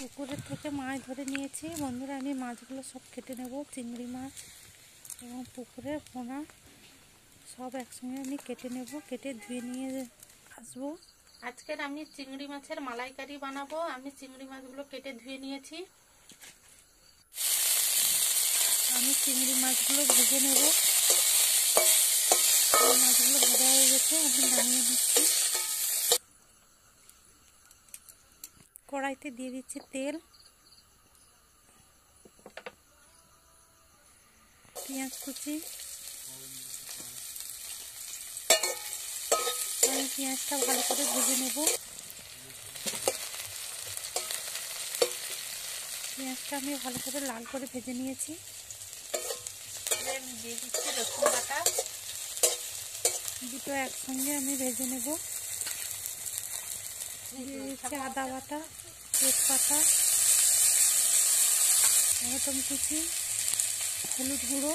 পুকুরের থেকে মাছ ধরে নিয়েছি। বন্ধুরা আমি মাছগুলো সব কেটে নেব চিংড়ি মাছ এবং পুকুরের পোনা সব একসঙ্গে আমি কেটে নেব কেটে ধুয়ে নিয়ে আসব। আজকের আমি চিংড়ি মাছের মালাইকারি বানাবো। আমি চিংড়ি মাছগুলো কেটে ধুয়ে নিয়েছি। আমি চিংড়ি মাছগুলো ভেজে নেব। মাছগুলো ভাজা হয়ে গেছে আমি নামিয়ে দিচ্ছি কড়াইতে দিয়ে দিচ্ছি তেল। পেঁয়াজ কুচি। আমি পেঁয়াজটা ভালো করে ভেজে নেব। পেঁয়াজটা আমি ভালো করে লাল করে ভেজে নিয়েছি। আমি দিয়ে দিচ্ছি রসুন বাটা। দুটো একসঙ্গে আমি ভেজে নেব। আদা বাটা। তেজপাতা টমেটো কুচি হলুদ গুঁড়ো,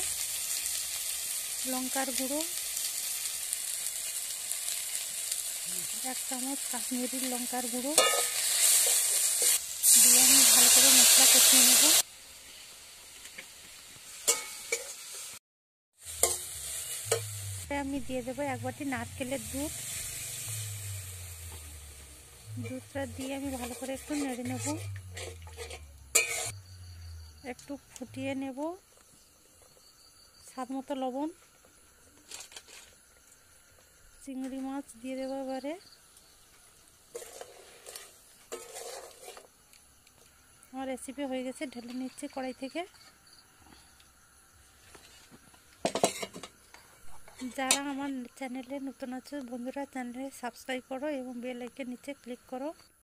লঙ্কার গুঁড়ো, এক চামচ কাশ্মীরি লঙ্কার গুঁড়ো। দিয়ে আমি ভালো করে মশলা কষিয়ে নেব। আমি দিয়ে দেবো এক বাটি নারকেলের দুধ। দুধটা দিয়ে আমি ভালো করে একটু নেড়ে নেব। একটু ফুটিয়ে নেব। স্বাদ মতো লবণ। চিংড়ি মাছ দিয়ে দেবো এবারে। আমার রেসিপি হয়ে গেছে ঢেলে নিচ্ছি কড়াই থেকে। যারা আমার চ্যানেলে নতুন আছে বন্ধুরা চ্যানেলে সাবস্ক্রাইব করো এবং বেল আইকন নিচে ক্লিক করো